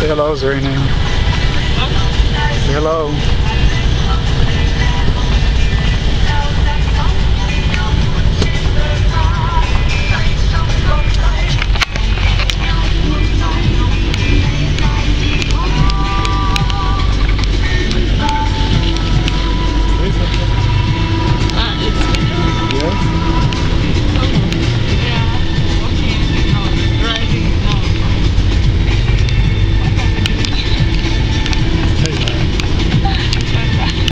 hellos Serena. Hello.